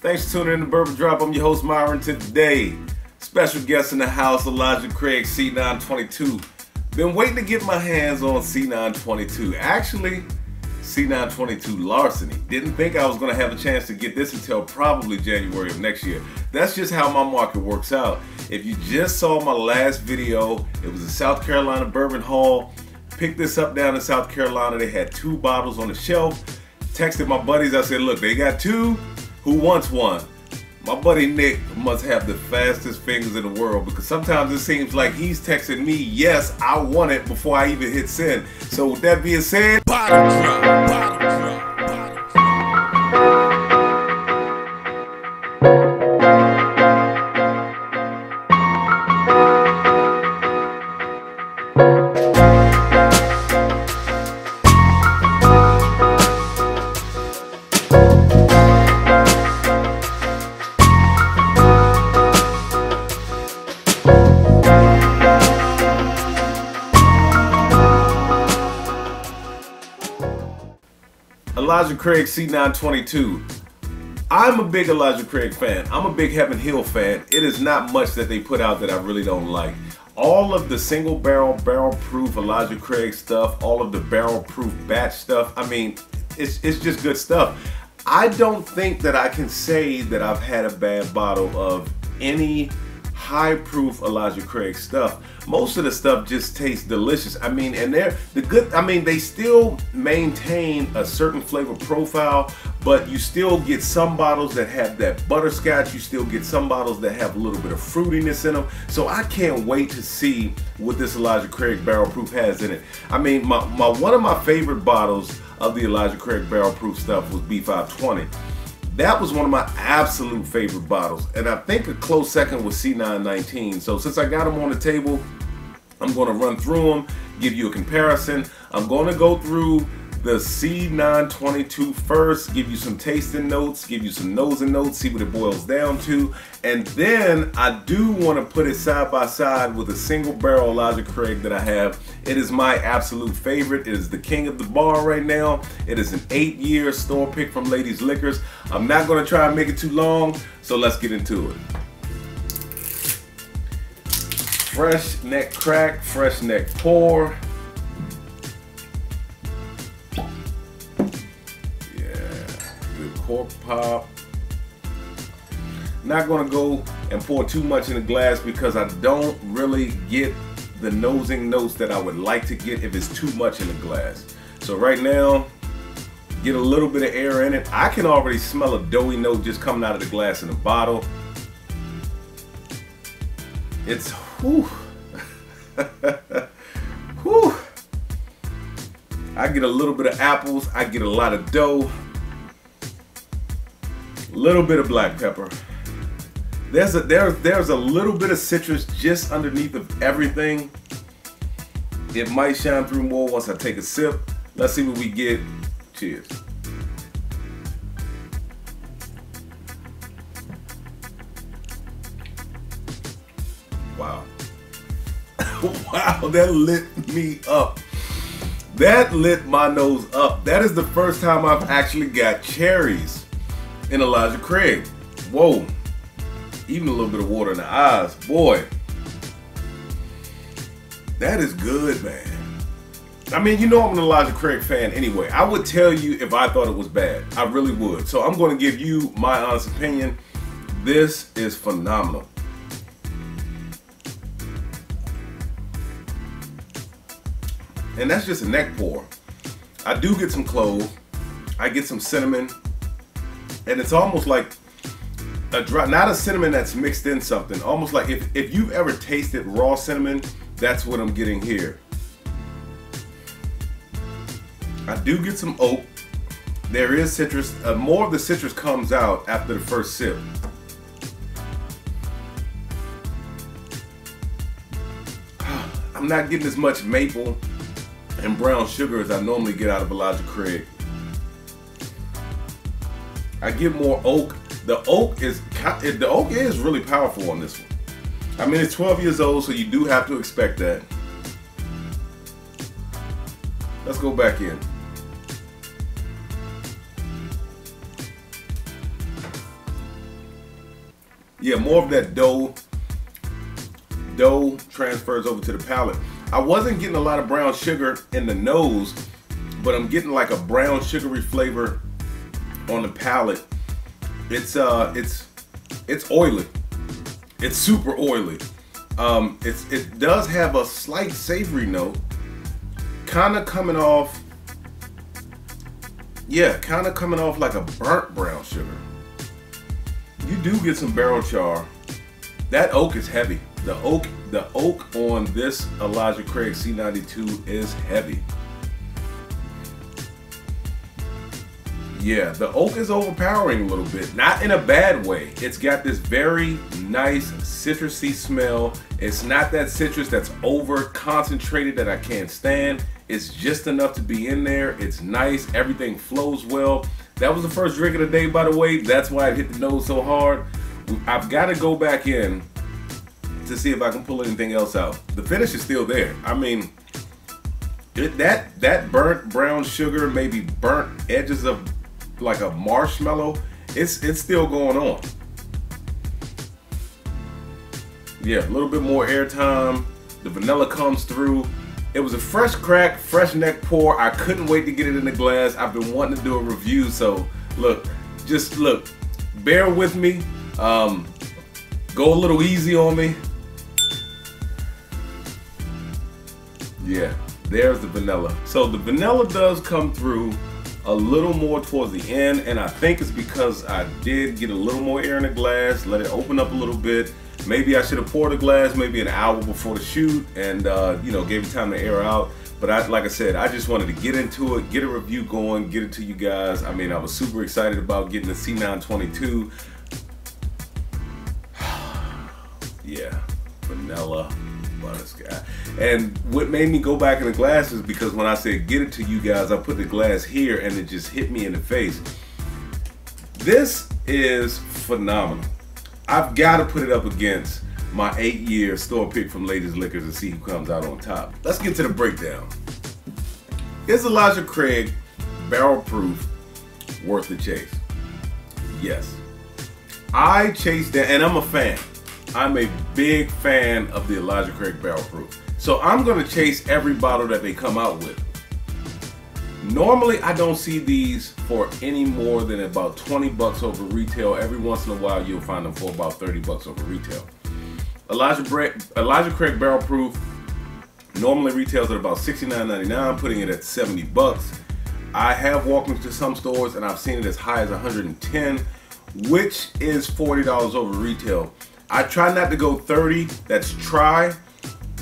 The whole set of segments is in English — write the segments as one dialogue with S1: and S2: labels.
S1: Thanks for tuning in to Bourbon Drop. I'm your host Myron today. Special guest in the house, Elijah Craig C922. Been waiting to get my hands on C922. Actually, C922 Larceny. Didn't think I was going to have a chance to get this until probably January of next year. That's just how my market works out. If you just saw my last video, it was a South Carolina Bourbon Haul. Picked this up down in South Carolina. They had two bottles on the shelf. Texted my buddies. I said, look, they got two who wants one? My buddy Nick must have the fastest fingers in the world because sometimes it seems like he's texting me, yes, I want it before I even hit send. So with that being said, bottom drop, bottom Elijah Craig C922. I'm a big Elijah Craig fan. I'm a big Heaven Hill fan. It is not much that they put out that I really don't like. All of the single barrel, barrel proof Elijah Craig stuff, all of the barrel proof batch stuff, I mean, it's, it's just good stuff. I don't think that I can say that I've had a bad bottle of any high proof Elijah Craig stuff. Most of the stuff just tastes delicious. I mean, and they're the good, I mean, they still maintain a certain flavor profile, but you still get some bottles that have that butterscotch. You still get some bottles that have a little bit of fruitiness in them. So I can't wait to see what this Elijah Craig Barrel Proof has in it. I mean, my, my one of my favorite bottles of the Elijah Craig Barrel Proof stuff was B520. That was one of my absolute favorite bottles. And I think a close second was C919. So since I got them on the table, I'm going to run through them, give you a comparison. I'm going to go through the C922 first, give you some tasting notes, give you some nosing notes, see what it boils down to. And then I do want to put it side by side with a single barrel Elijah Craig that I have. It is my absolute favorite. It is the king of the bar right now. It is an eight year store pick from Ladies Liquors. I'm not going to try and make it too long, so let's get into it. Fresh neck crack, fresh neck pour. Cork pop. Not gonna go and pour too much in the glass because I don't really get the nosing notes that I would like to get if it's too much in the glass. So right now, get a little bit of air in it. I can already smell a doughy note just coming out of the glass in the bottle. It's, whew. whew. I get a little bit of apples. I get a lot of dough little bit of black pepper. There's a there, there's a little bit of citrus just underneath of everything. It might shine through more once I take a sip. Let's see what we get. Cheers. Wow. wow, that lit me up. That lit my nose up. That is the first time I've actually got cherries and Elijah Craig. Whoa. Even a little bit of water in the eyes. Boy. That is good, man. I mean, you know I'm an Elijah Craig fan anyway. I would tell you if I thought it was bad. I really would. So I'm going to give you my honest opinion. This is phenomenal. And that's just a neck pour. I do get some clove. I get some cinnamon and it's almost like a dry, not a cinnamon that's mixed in something. Almost like if, if you've ever tasted raw cinnamon, that's what I'm getting here. I do get some oak. There is citrus. Uh, more of the citrus comes out after the first sip. I'm not getting as much maple and brown sugar as I normally get out of Elijah Craig. I get more oak. The oak is the oak is really powerful on this one. I mean, it's 12 years old, so you do have to expect that. Let's go back in. Yeah, more of that dough dough transfers over to the palate. I wasn't getting a lot of brown sugar in the nose, but I'm getting like a brown sugary flavor on the palate. It's uh it's it's oily. It's super oily. Um, it's it does have a slight savory note, kind of coming off. Yeah, kind of coming off like a burnt brown sugar. You do get some barrel char. That oak is heavy. The oak, the oak on this Elijah Craig C92 is heavy. Yeah, the oak is overpowering a little bit. Not in a bad way. It's got this very nice citrusy smell. It's not that citrus that's over concentrated that I can't stand. It's just enough to be in there. It's nice. Everything flows well. That was the first drink of the day, by the way. That's why it hit the nose so hard. I've got to go back in to see if I can pull anything else out. The finish is still there. I mean, it, that that burnt brown sugar, maybe burnt edges of like a marshmallow, it's it's still going on. Yeah, a little bit more air time. The vanilla comes through. It was a fresh crack, fresh neck pour. I couldn't wait to get it in the glass. I've been wanting to do a review, so look, just look, bear with me. Um, go a little easy on me. Yeah, there's the vanilla. So the vanilla does come through a little more towards the end and I think it's because I did get a little more air in the glass, let it open up a little bit. Maybe I should have poured the glass maybe an hour before the shoot and uh, you know gave it time to air out. But I, like I said, I just wanted to get into it, get a review going, get it to you guys. I mean, I was super excited about getting the C922. yeah, vanilla Butterscotch. And what made me go back in the glass is because when I said get it to you guys, I put the glass here and it just hit me in the face. This is phenomenal. I've got to put it up against my eight year store pick from Ladies Liquors and see who comes out on top. Let's get to the breakdown. Is Elijah Craig barrel proof worth the chase? Yes. I chased that, and I'm a fan. I'm a big fan of the Elijah Craig Barrel Proof. So I'm gonna chase every bottle that they come out with. Normally, I don't see these for any more than about 20 bucks over retail. Every once in a while, you'll find them for about 30 bucks over retail. Elijah, Bre Elijah Craig Barrel Proof normally retails at about $69.99, putting it at 70 bucks. I have walked into some stores and I've seen it as high as 110, which is $40 over retail. I try not to go 30, that's try,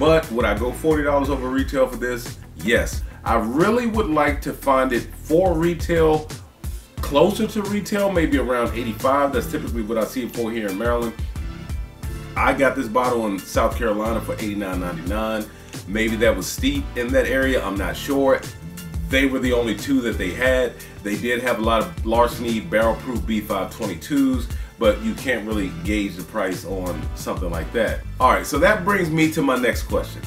S1: but would I go $40 over retail for this? Yes. I really would like to find it for retail, closer to retail, maybe around 85. That's typically what I see it for here in Maryland. I got this bottle in South Carolina for $89.99. Maybe that was steep in that area, I'm not sure. They were the only two that they had. They did have a lot of Larceny barrel proof B522s but you can't really gauge the price on something like that. All right, so that brings me to my next question.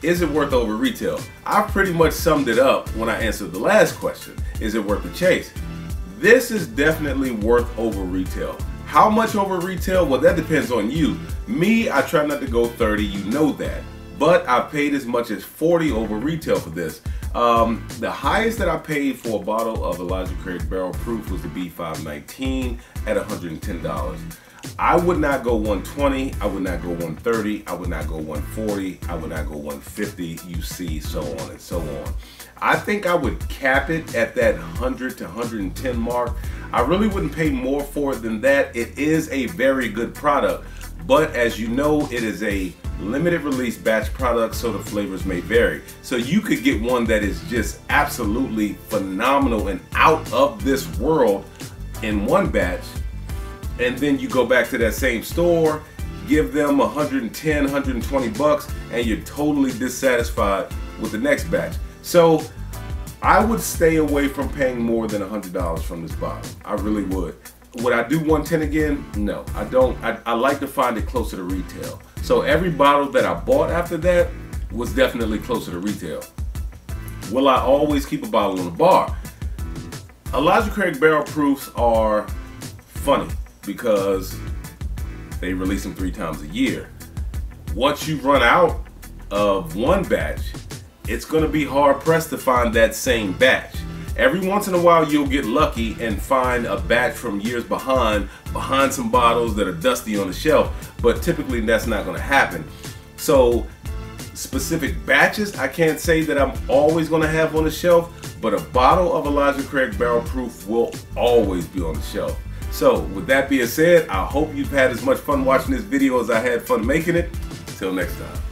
S1: Is it worth over retail? I pretty much summed it up when I answered the last question. Is it worth the chase? This is definitely worth over retail. How much over retail? Well, that depends on you. Me, I try not to go 30, you know that. But I paid as much as 40 over retail for this. Um, the highest that I paid for a bottle of Elijah Craig Barrel Proof was the B519 at $110. I would not go 120, I would not go 130, I would not go 140, I would not go 150, you see, so on and so on. I think I would cap it at that 100 to 110 mark. I really wouldn't pay more for it than that. It is a very good product, but as you know, it is a limited release batch product, so the flavors may vary. So you could get one that is just absolutely phenomenal and out of this world in one batch, and then you go back to that same store, give them 110, 120 bucks, and you're totally dissatisfied with the next batch. So I would stay away from paying more than $100 from this bottle. I really would. Would I do 110 again? No, I don't. I, I like to find it closer to retail. So every bottle that I bought after that was definitely closer to retail. Will I always keep a bottle in the bar? Elijah Craig barrel proofs are funny because They release them three times a year. Once you run out of one batch, it's going to be hard pressed to find that same batch. Every once in a while, you'll get lucky and find a batch from years behind, behind some bottles that are dusty on the shelf, but typically that's not going to happen. So, specific batches, I can't say that I'm always going to have on the shelf, but a bottle of Elijah Craig Barrel Proof will always be on the shelf. So, with that being said, I hope you've had as much fun watching this video as I had fun making it. Till next time.